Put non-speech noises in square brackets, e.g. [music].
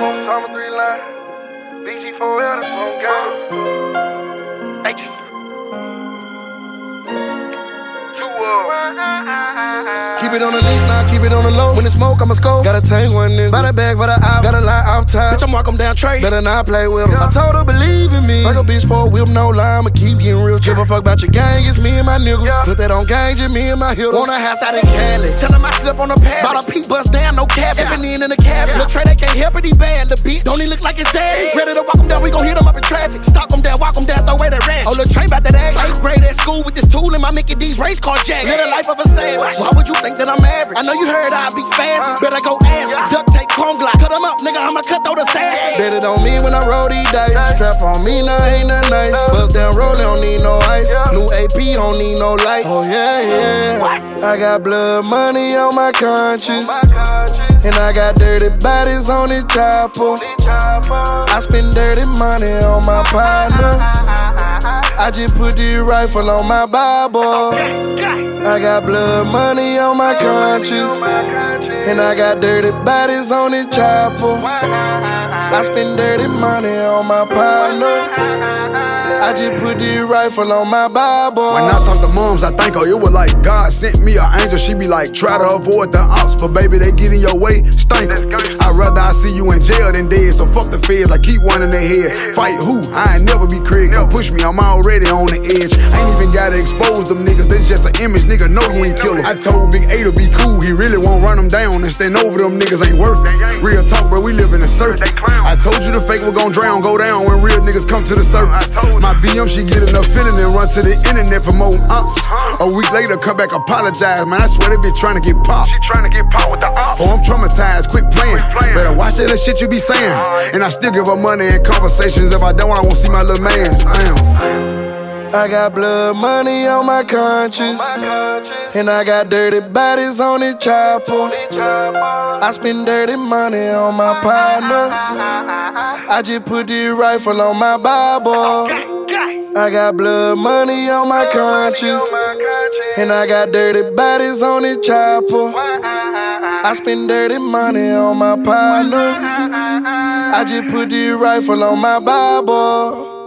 on summer three line. BG4L, that's on game. Hey, just. Keep it on the leash, now keep it on the low. When it smoke, I'ma scope. Gotta take one nigga. Buy the bag for the out. Gotta lie off time. Bitch, I'm walk 'em down trade. Better not play with 'em. I told her believe in a bitch for a whip, no lie. I'ma keep getting real. Give a fuck about your gang, it's me and my niggas. Yeah. Put that on gang, just me and my hitters. Want a house out in Cali. Tell him I slip on the pad. Bought a P bust down, no cap. Yeah. Effing in in the cab. Yeah. Lil' Trey, they can't help it, he bad. The beat don't even look like his dad. Ready to walk him down, we gon' hit him up in traffic. Stalk him down, walk him down, throw away that ranch. Oh, Lil' Trey bout that ass. Eighth grade at school with this tool in my Mickey D's race car jack. Live the life of a savage. Why would you think that I'm average? I know you heard I be spazzy. Uh. Better go nigga, I'ma cut through the sass. Bet it on me when I roll these dice. Strap on me, now ain't that nice. Bust down rolling, don't need no ice. New AP, don't need no lights. Oh, yeah, yeah. I got blood money on my conscience. my country. And I got dirty bodies on the chopper. I spend dirty money on my partners. I just put the rifle on my Bible. I got blood money on my conscience. And I got dirty bodies on the chopper. I spend dirty money on my partners. I just put the rifle on my Bible. When I talk to moms, I think, oh, it was like God sent me an angel. She be like, try to avoid the ops, but baby, they get in your way, stink. I'd rather I see you in jail than dead, so fuck the feds, I keep one in their head. Fight who? I ain't never be Craig, don't push me, I'm already on the edge. I Ain't even gotta expose them niggas, that's just an image, nigga, know you ain't kill 'em. I told Big A to be cool, he really won't run them down and stand over them niggas ain't worth it. Real talk, bro, we live in a circle. I told you the fake was gonna drown, go down when real niggas come to the surface. My BM, she get enough feeling and run to the internet promoting ops. A week later, come back apologize, man. I swear they be trying to get popped. She trying to get popped with the ops. Oh, I'm traumatized, quit playing. playing. Better watch that little shit you be saying. And I still give her money and conversations. If I don't, I won't see my little man. Damn. I got blood money on my conscience. And I got dirty bodies on the chopper. Chopper. I spend dirty money on my partners. [laughs] I just put the rifle on my Bible. I got blood money on my conscience. And I got dirty bodies on the chopper. I spend dirty money on my partners. I just put the rifle on my Bible.